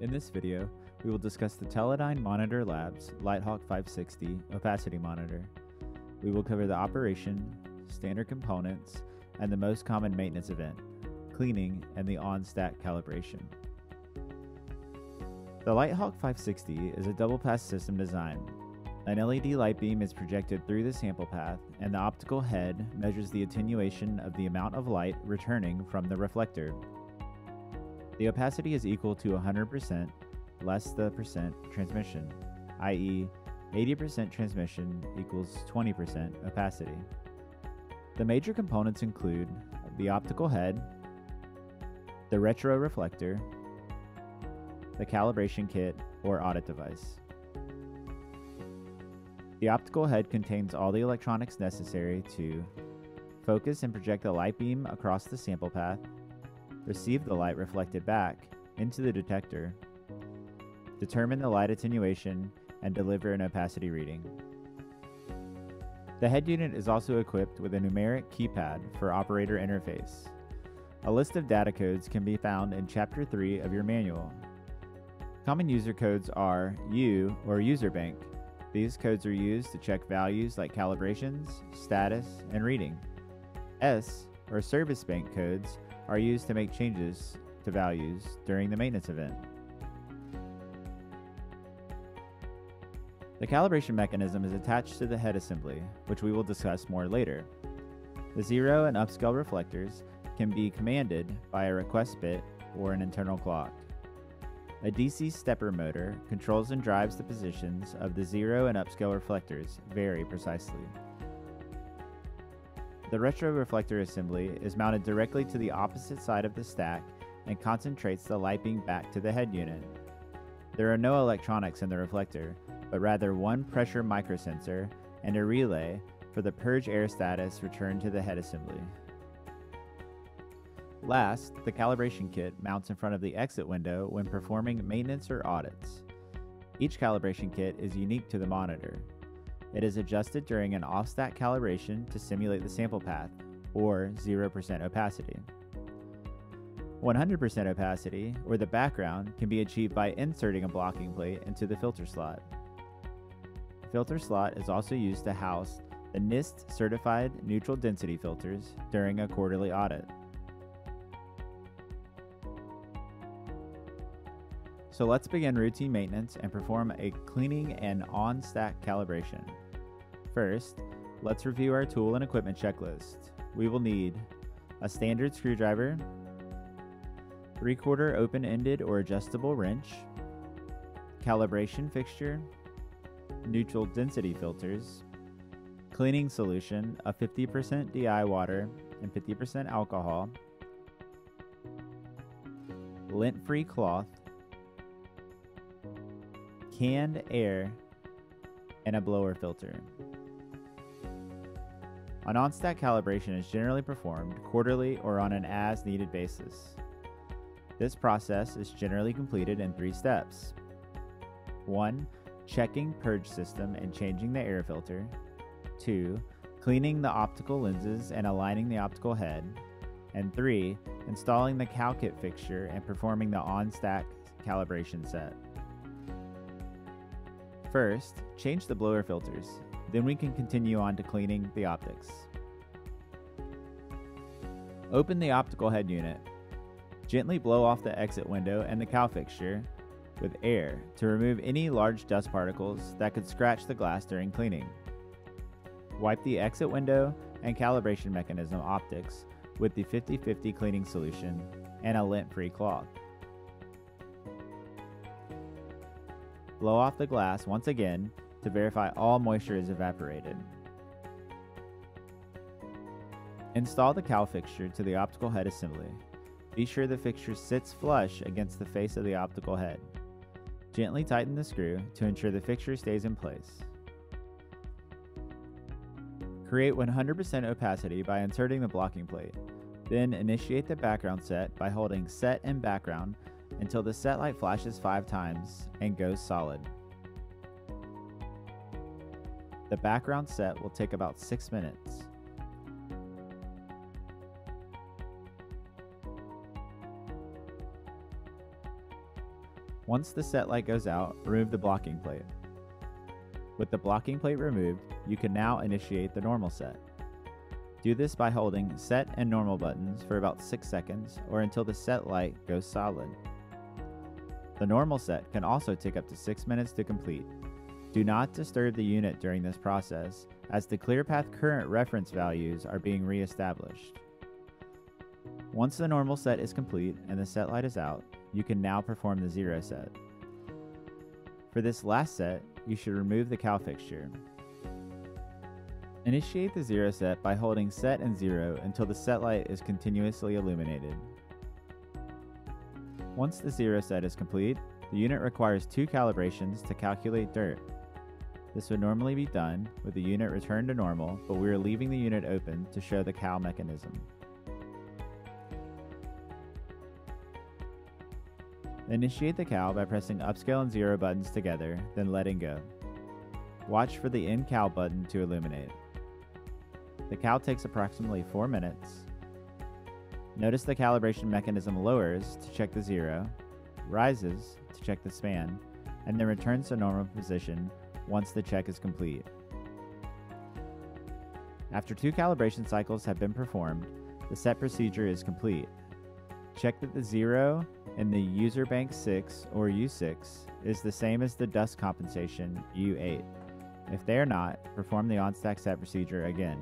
In this video, we will discuss the Teledyne Monitor Labs LightHawk 560 opacity monitor. We will cover the operation, standard components, and the most common maintenance event, cleaning, and the on-stack calibration. The LightHawk 560 is a double pass system design. An LED light beam is projected through the sample path, and the optical head measures the attenuation of the amount of light returning from the reflector. The opacity is equal to 100% less the percent transmission, i.e., 80% transmission equals 20% opacity. The major components include the optical head, the retro reflector, the calibration kit or audit device. The optical head contains all the electronics necessary to focus and project the light beam across the sample path, receive the light reflected back into the detector, determine the light attenuation, and deliver an opacity reading. The head unit is also equipped with a numeric keypad for operator interface. A list of data codes can be found in Chapter 3 of your manual. Common user codes are U or user bank. These codes are used to check values like calibrations, status, and reading. S or service bank codes are used to make changes to values during the maintenance event. The calibration mechanism is attached to the head assembly, which we will discuss more later. The zero and upscale reflectors can be commanded by a request bit or an internal clock. A DC stepper motor controls and drives the positions of the zero and upscale reflectors very precisely. The retro reflector assembly is mounted directly to the opposite side of the stack and concentrates the light beam back to the head unit. There are no electronics in the reflector, but rather one pressure microsensor and a relay for the purge air status returned to the head assembly. Last, the calibration kit mounts in front of the exit window when performing maintenance or audits. Each calibration kit is unique to the monitor. It is adjusted during an off-stack calibration to simulate the sample path, or 0% opacity. 100% opacity, or the background, can be achieved by inserting a blocking plate into the filter slot. Filter slot is also used to house the NIST certified neutral density filters during a quarterly audit. So let's begin routine maintenance and perform a cleaning and on-stack calibration. First, let's review our tool and equipment checklist. We will need a standard screwdriver, 3 quarter open-ended or adjustable wrench, calibration fixture, neutral density filters, cleaning solution of 50% DI water and 50% alcohol, lint-free cloth, canned air, and a blower filter. An on-stack calibration is generally performed quarterly or on an as-needed basis. This process is generally completed in three steps. 1. Checking purge system and changing the air filter. 2. Cleaning the optical lenses and aligning the optical head. And 3. Installing the CalKit fixture and performing the on-stack calibration set. First, change the blower filters, then we can continue on to cleaning the optics. Open the optical head unit. Gently blow off the exit window and the cal fixture with air to remove any large dust particles that could scratch the glass during cleaning. Wipe the exit window and calibration mechanism optics with the 50-50 cleaning solution and a lint-free cloth. Blow off the glass once again to verify all moisture is evaporated. Install the cal fixture to the optical head assembly. Be sure the fixture sits flush against the face of the optical head. Gently tighten the screw to ensure the fixture stays in place. Create 100% opacity by inserting the blocking plate. Then initiate the background set by holding Set and Background until the set light flashes 5 times and goes solid. The background set will take about 6 minutes. Once the set light goes out, remove the blocking plate. With the blocking plate removed, you can now initiate the normal set. Do this by holding set and normal buttons for about 6 seconds or until the set light goes solid. The normal set can also take up to 6 minutes to complete. Do not disturb the unit during this process as the ClearPath current reference values are being re-established. Once the normal set is complete and the set light is out, you can now perform the zero set. For this last set, you should remove the cal fixture. Initiate the zero set by holding set and zero until the set light is continuously illuminated. Once the zero set is complete, the unit requires two calibrations to calculate dirt. This would normally be done with the unit returned to normal, but we are leaving the unit open to show the cal mechanism. Initiate the cal by pressing upscale and zero buttons together, then letting go. Watch for the in cal button to illuminate. The cal takes approximately 4 minutes. Notice the calibration mechanism lowers to check the zero, rises to check the span, and then returns to normal position once the check is complete. After two calibration cycles have been performed, the set procedure is complete. Check that the zero in the user bank 6 or U6 is the same as the dust compensation U8. If they are not, perform the on-stack set procedure again.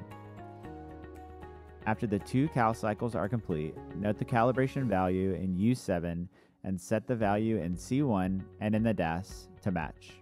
After the two cal cycles are complete, note the calibration value in U7 and set the value in C1 and in the DAS to match.